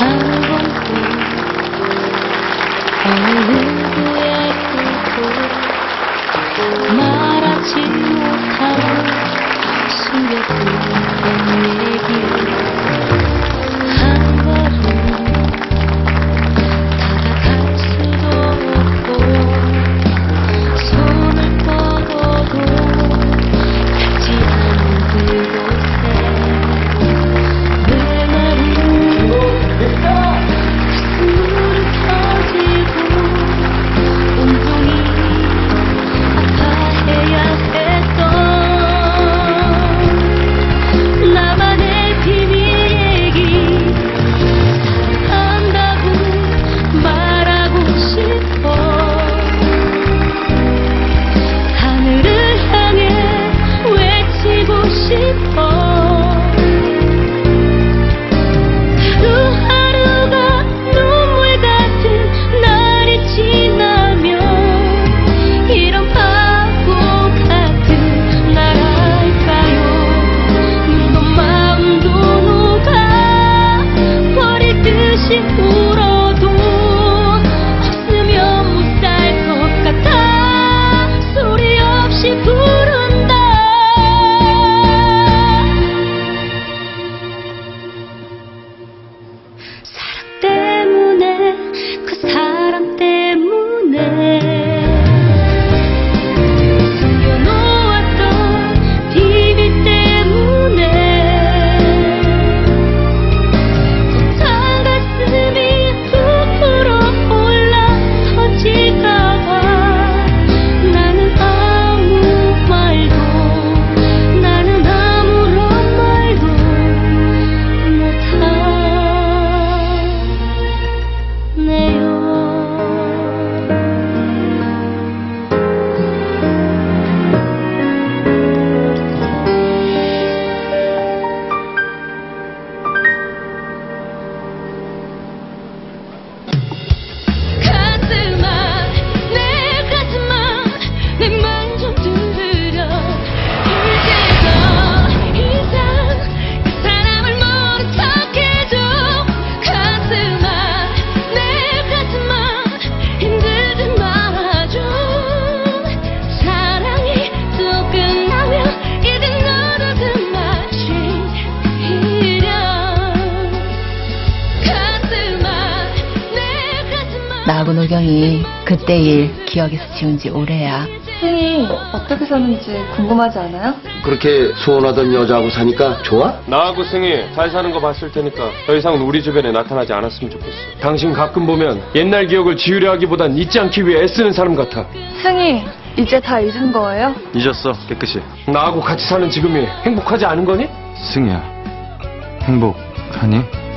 My 나하고 노경이 그때 일 기억에서 지운 지 오래야. 승이 어떻게 사는지 궁금하지 않아요? 그렇게 소원하던 여자하고 사니까 좋아? 나하고 승희 잘 사는 거 봤을 테니까 더 이상은 우리 주변에 나타나지 않았으면 좋겠어. 당신 가끔 보면 옛날 기억을 지우려 하기보단 잊지 않기 위해 애쓰는 사람 같아. 승이 이제 다 잊은 거예요? 잊었어 깨끗이 나하고 같이 사는 지금이 행복하지 않은 거니? 승희야 행복하니?